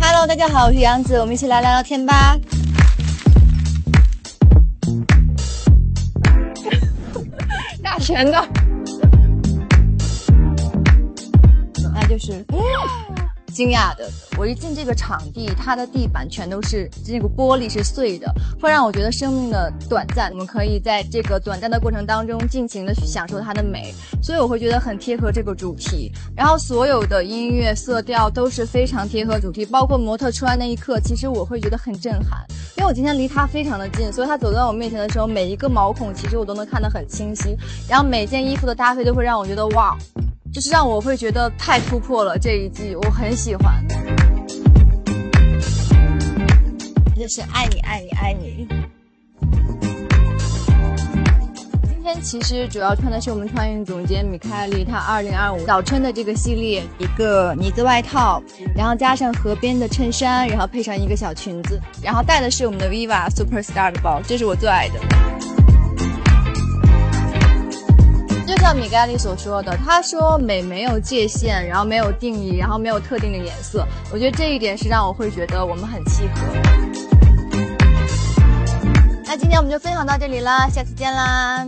Hello，大家好，我是杨子，我们一起来聊聊天吧。大全的，那就是惊讶的。我一进这个场地，它的地板全都是这个玻璃是碎的，会让我觉得生命的短暂。我们可以在这个短暂的过程当中尽情的去享受它的美，所以我会觉得很贴合这个主题。然后所有的音乐色调都是非常贴合主题，包括模特出来那一刻，其实我会觉得很震撼，因为我今天离他非常的近，所以他走到我面前的时候，每一个毛孔其实我都能看得很清晰。然后每件衣服的搭配都会让我觉得哇，就是让我会觉得太突破了这一季，我很喜欢。就是爱你爱你爱你。今天其实主要穿的是我们穿运总监米开利他二零二五早春的这个系列，一个呢子外套，然后加上河边的衬衫，然后配上一个小裙子，然后带的是我们的 Viva Superstar 的包，这是我最爱的。米盖利所说的，他说美没有界限，然后没有定义，然后没有特定的颜色。我觉得这一点是让我会觉得我们很契合。那今天我们就分享到这里啦，下次见啦。